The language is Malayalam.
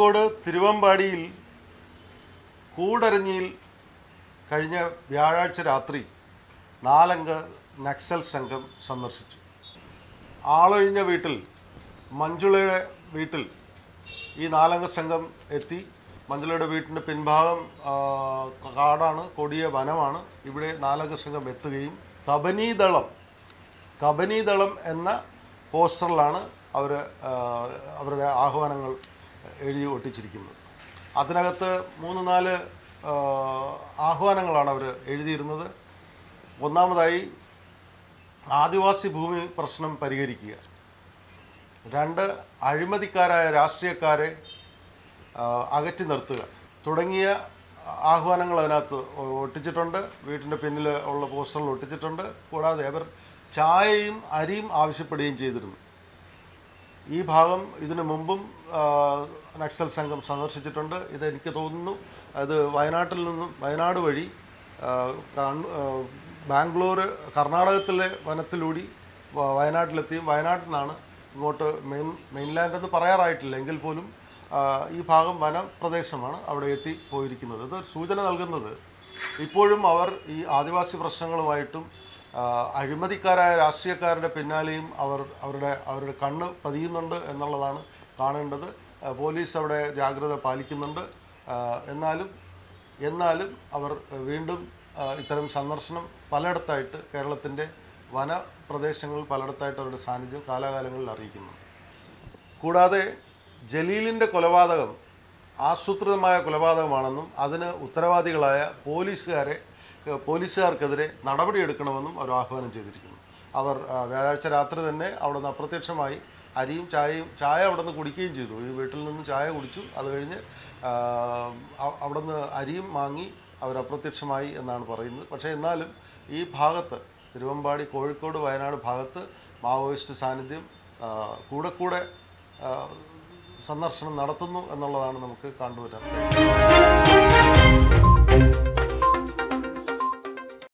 കോഴിക്കോട് തിരുവമ്പാടിയിൽ കൂടരഞ്ഞിയിൽ കഴിഞ്ഞ വ്യാഴാഴ്ച രാത്രി നാലംഗ നക്സൽ സംഘം സന്ദർശിച്ചു. ആളൊഴിഞ്ഞ വീട്ടിൽ മഞ്ജുളയുടെ വീട്ടിൽ ഈ നാലംഗ സംഘം എത്തി. മഞ്ജുളയുടെ വീട്ടിന്റെ പിൻഭാഗം കാടാണ് കൊടിയ വനമാണ്. ഇവിടെ നാലംഗ സംഘം എത്തുകയും കബനീദളം കബനീദളം എന്ന പോസ്റ്ററിലാണ് അവർ അവരുടെ ആഹ്വാനങ്ങൾ എഴുതി ഒട്ടിച്ചിരിക്കുന്നത്. അതിനകത്ത് മൂന്ന് നാല് ആഹ്വാനങ്ങളാണ് അവർ എഴുതിയിരുന്നത്. ഒന്നാമതായി ആദിവാസി ഭൂമി പ്രശ്നം പരിഹരിക്കുക. രണ്ട് അഴിമതിക്കാരായ രാഷ്ട്രീയക്കാരെ അകറ്റി നിർത്തുക. തുടങ്ങിയ ആഹ്വാനങ്ങൾ അതിനകത്ത് ഒട്ടിച്ചിട്ടുണ്ട്. വീട്ടിന്റെ പിന്നിൽ ഉള്ള പോസ്റ്ററിൽ ഒട്ടിച്ചിട്ടുണ്ട്. കൂടാതെ അവർ ചായയും അരിയും ആവശ്യപ്പെടുകയും ചെയ്തിരുന്നു. ഈ ഭാഗം ഇതിനു മുമ്പും നക്സൽ സംഘം സന്ദർശിച്ചിട്ടുണ്ട്. ഇതെനിക്ക് തോന്നുന്നു അത് വയനാട്ടിൽ നിന്നും വയനാട് വഴി ബാംഗ്ലൂർ കർണാടകത്തിലെ വനത്തിലൂടി വയനാട്ടിലെത്തിയും വയനാട്ടിൽ നിന്നാണ് ഇങ്ങോട്ട് മെയിൻ മെയിൻലാൻഡ് എന്ന് പറയാറായിട്ടില്ല. എങ്കിൽ പോലും ഈ ഭാഗം വനപ്രദേശമാണ് അവിടെ എത്തി പോയിരിക്കുന്നത്. ഇത് സൂചന നൽകുന്നത്. ഇപ്പോഴും അവർ ഈ ആദിവാസി പ്രശ്നങ്ങളുമായിട്ടും അഴിമതിക്കാരായ രാഷ്ട്രീയക്കാരുടെ പിന്നാലെയും അവർ അവരുടെ അവരുടെ കണ്ണ് പതിയുന്നുണ്ട് എന്നുള്ളതാണ് കാണേണ്ടത്. പോലീസ് അവിടെ ജാഗ്രത പാലിക്കുന്നുണ്ട്. എന്നാലും എന്നാലും അവർ വീണ്ടും ഇത്തരം സന്ദർശനം പലയിടത്തായിട്ട് കേരളത്തിന്റെ വനപ്രദേശങ്ങളിൽ പലയിടത്തായിട്ട് അവരുടെ സാന്നിധ്യം കാലാകാലങ്ങളിൽ അറിയിക്കുന്നു. കൂടാതെ ജലീലിന്റെ കൊലപാതകം ആസൂത്രിതമായ കൊലപാതകമാണെന്നും അതിന് ഉത്തരവാദികളായ പോലീസുകാരെ പോലീസുകാർക്കെതിരെ നടപടിയെടുക്കണമെന്നും അവർ ആഹ്വാനം ചെയ്തിരിക്കുന്നു. അവർ വ്യാഴാഴ്ച രാത്രി തന്നെ അവിടെ നിന്ന് അപ്രത്യക്ഷമായി അരിയും ചായയും ചായ അവിടെ നിന്ന് കുടിക്കുകയും ചെയ്തു. ഈ വീട്ടിൽ നിന്ന് ചായ കുടിച്ചു. അത് കഴിഞ്ഞ് അവിടെ നിന്ന് അരിയും വാങ്ങി അവർ അപ്രത്യക്ഷമായി എന്നാണ് പറയുന്നത്. പക്ഷേ എന്നാലും ഈ ഭാഗത്ത് തിരുവമ്പാടി കോഴിക്കോട് വയനാട് ഭാഗത്ത് മാവോയിസ്റ്റ് സാന്നിധ്യം കൂടെ കൂടെ സന്ദർശനം നടത്തുന്നു എന്നുള്ളതാണ് നമുക്ക് കണ്ടുവരുന്നത്